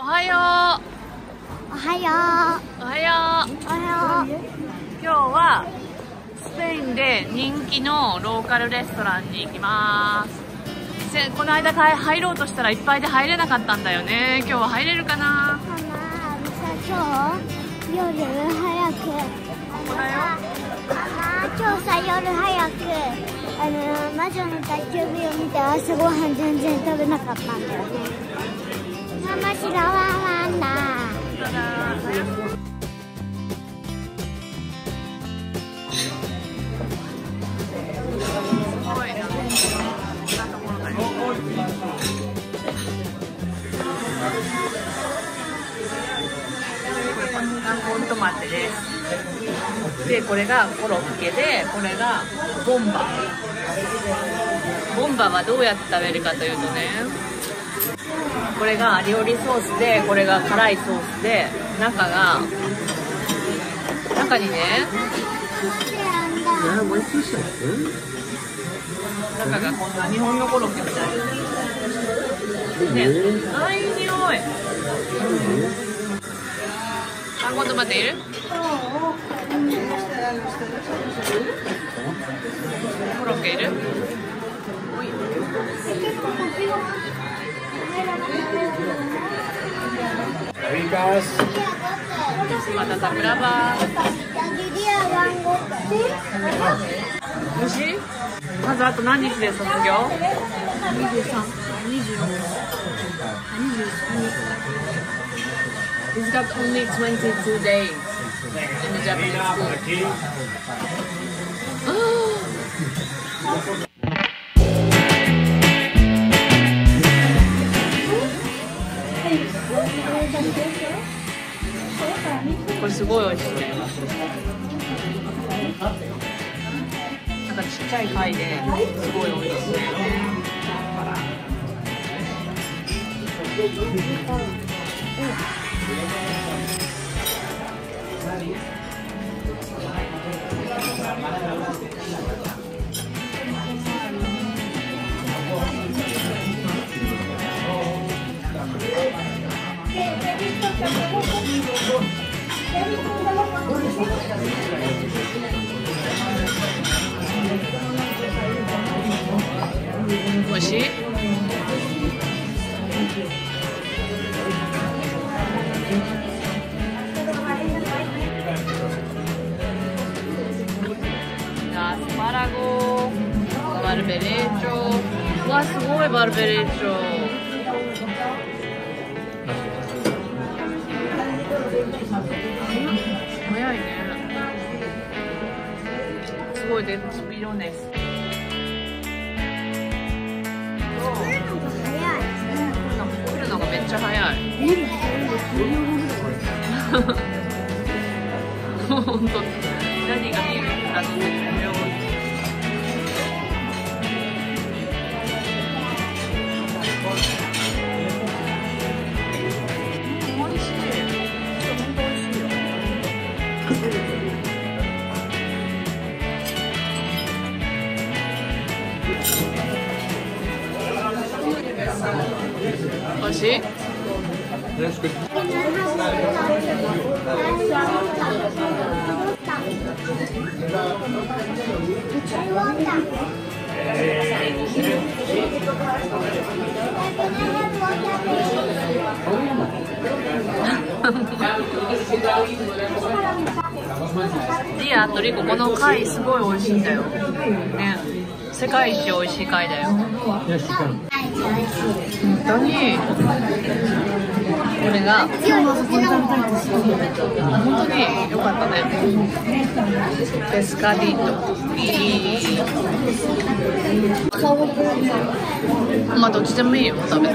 おはよおはよう。おはよう。うおはよう。今日はスペインで人気のローカルレストランに行きます。せこの間かい入ろうとしたらいっぱいで入れなかったんだよね。今日は入れるかな？かな。さ今日夜早く。ここだよあ今日さ夜早く。あの魔女の宅急便を見て朝ごはん全然食べなかったんだよねママ白ワワンだトマテです。でこれがコロッケでこれがボンバ。ボンバはどうやって食べるかというとねこれが料理ソースでこれが辛いソースで中が中にね中がこんな日本のコロッケみたいねあいい匂い。あ今度待っている？コロッケいる？Ricas. また桜庭 Jadi dia ganggu 美味しいまずあと何日で卒業 He's got only 22 days in the Japanese school. これすごい美味しいね。なんかちっちゃい貝ですごい美味しいね。美味しいアスパラゴバルベレーチョうわすすごいでスピードネスなんか来るのがめっちゃ早い。本当 Thank リアとリコこの貝すごい美味しいんだよ。ね。世界一美味しい貝だよ。本当に。これが本当に良かったね。ペスカディート。いい。まあどっちでもいいよ食べて。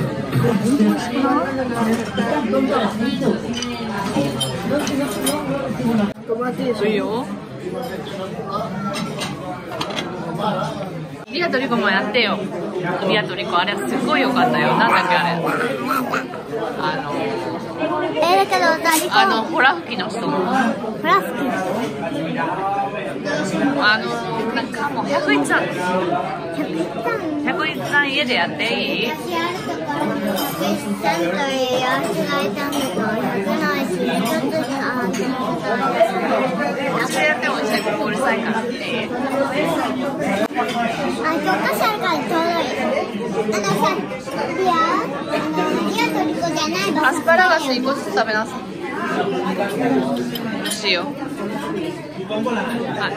いいよ。リアトリコっよ。あれすごいよかったよ。なんだっけあれ。あの、あのホラ吹きの人。ホラ吹きの人？あのなんかもう101さん101番101さん家でやっていい私あるところに101さんとやらせてがいたんだけど100ないし一つしかあって私やってもいいしここうるさいからってあ、教科書あるからちょうどいい。あのさ、いや、あの、リアとリコじゃないアスパラガス1個ずつ食べなさいしいよは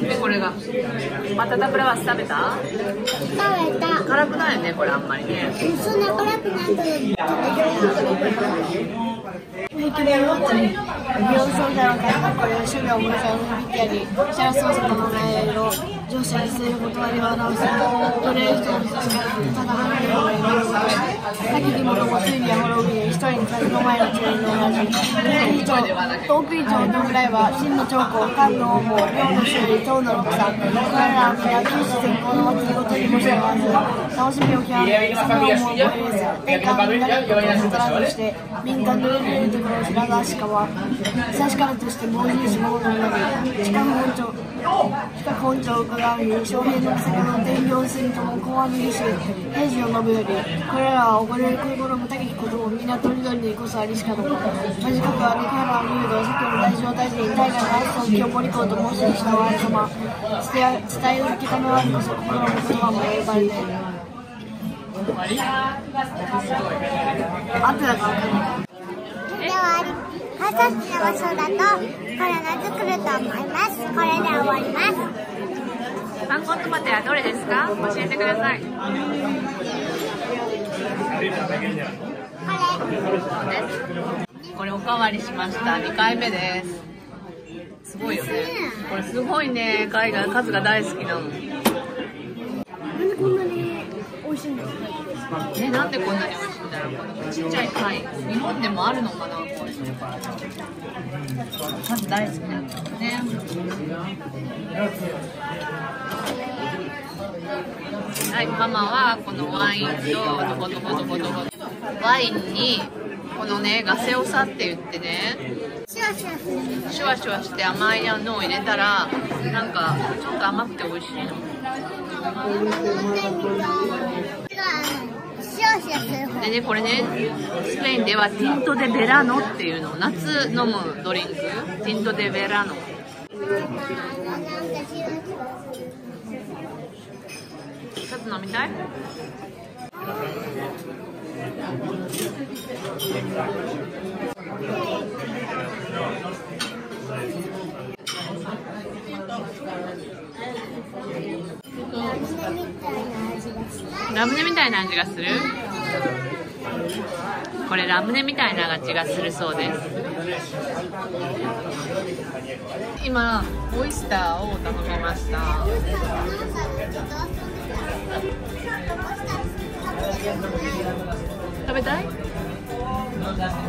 い。でこれが。バタタプラワス食べた？食べた。辛くないよねこれあんまりね。そんな辛くないとに病床だろうかこれを種類をさにやりシャラソースの名前を上司にする断りを表す奴隷人の人しかただ離れるのを言う先に物もついには滅び一人に先の前の中に同じ遠く以上のぐらいは真の兆候官の王も領の修理唐の六さ彼らは皆九死絶好の祭りごとにもし合わず楽しみを極めその思いを得ず栄冠になることをもたらとして民間の上にいるところを知らず足利は差しからとして猛獣し者になり地下本庁地下本庁を伺うに将兵の草の天行水とも公安の義士平時を述ぶよりこれらは溺れる恋心も高きことを皆とりどりにこそありしかと短くある彼らの誘導先の大乗大臣大河の愛想清盛公と申しにした我様伝え伝えるきためはこそ心の言葉も呼ばれてあってだからでは、二十歳の場所だと、これが作ると思います。これで終わります。パンコントマテはどれですか？教えてください。これ。おかわりしました。2回目です。すごいよね。これすごいね。貝が数が大好きなのなんでこんなに美味しいんですかね。なんでこんなに美味しいちっちゃい貝日本でもあるのかな？これ。数大好きなんだよねはい。ママはこのワインとどこどこどこどこワインにこのねガセオサって言ってね。シュワシュワする。シュワシュワして甘いのを入れたらなんかちょっと甘くて美味しいの。でねこれねスペインではティント・デ・ベラノっていうの夏飲むドリンク。ティント・デ・ベラノ。ちょっと飲みたい？ラムネみたいな味がする。これラムネみたいな味がするそうです。今オイスターを頼みました。食べたい？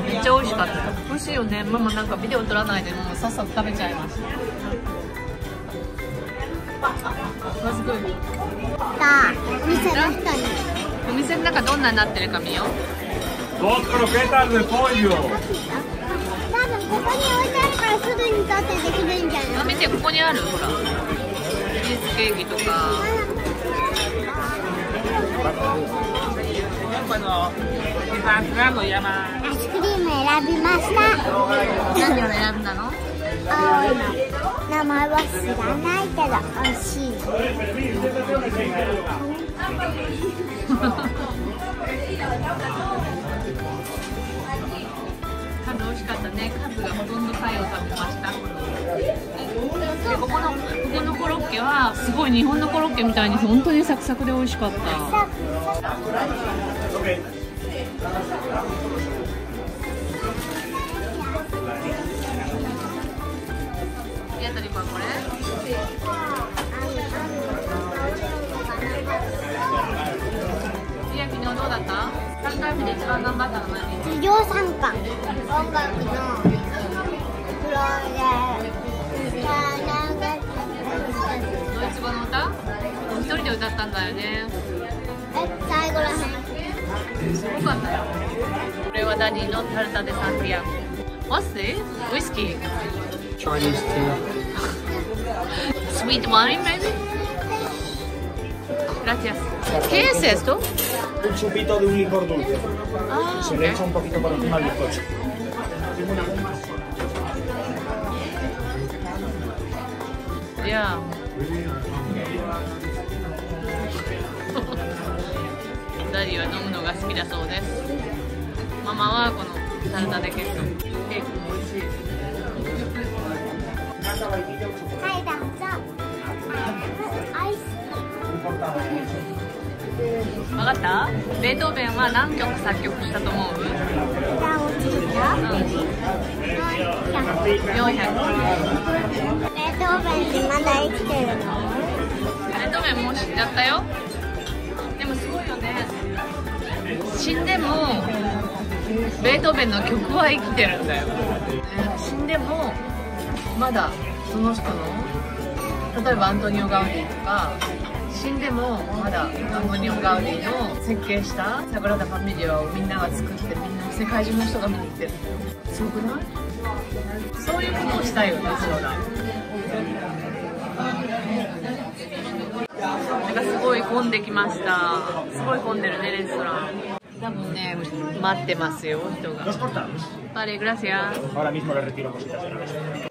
めっちゃ美味しかった。美味しいよね。ママなんかビデオ撮らないでもうさっさと食べちゃいましたすごいさあ、店の人に。お店の中どんなになってるか見よう.多分ここに置いてあるからすぐに取ってできるんじゃない？あ見てここにある？ほらチーズケーキとかアイスクリーム選びました。何を選んだの青いの。名前は知らないけど、美味しい。数美味しかった。ね数がほとんど貝を食べました。でここのここのコロッケはすごい日本のコロッケみた。いに本当にサクサクで美味しかった。宮谷君これ宮城のどうだった？3回目で一番頑張ったの何授業参観。音楽のドイツ語の歌？一人で歌ったんだよね最後らへんすごかったよこれはダディのタルタ・デ・サンティアゴ What's this? Whiskey? Chinese tea. Sweet wine maybe? Gracias ¿Qué es esto? Un chupito de un licor dulce. Ah, Se le echa un poquito por encima del bizcocho. Yeah. ダディは飲むのが好きだそうです。ママはこのサラダでケー はいかった？ベートーベンは何曲作曲したと思う？ダウンチー400。ベートーベンってまだ生きてるの？ベートーベンもう死んじゃったよ。でもすごいよね。死んでも、ベートーベンの曲は生きてるんだよ。死んでも、まだその人の、例えばアントニオ・ガウディとか、死んでもまだアントニオ・ガウディの設計したサグラダ・ファミリアをみんなが作ってみんな世界中の人が見に来てる。すごくない？そういうことをしたいよね将来。なんかすごい混んできました。すごい混んでるねレストラン。多分ね待ってますよ人が. Vale, gracias Ahora mismo le retiro cositas de la mesa.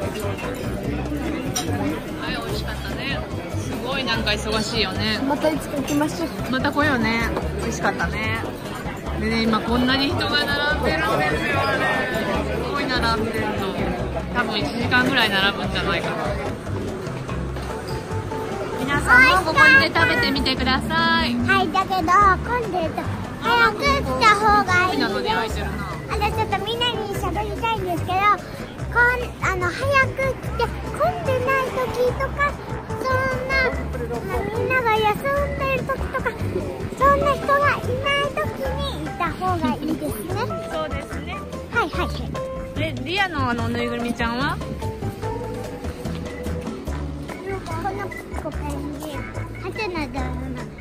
はい美味しかったね。すごいなんか忙しいよね。またいつか来ましょう。また来ようね。美味しかったね。でね今こんなに人が並んでるんですよあれすごい並んでるの。多分1時間ぐらい並ぶんじゃないかな。皆さんもここにね食べてみてください。はいだけど混んでると早く来た方がいいなのに開いてるな。あのちょっとみんなに喋りたいんですけどこんあの早く来て混んでない時とかそんなあみんなが休んでる時とかそんな人がいない時にいた方がいいですね。そうですね。はいはい。はいでリアのあのぬいぐるみちゃんは？この子ペンギンハテナだよな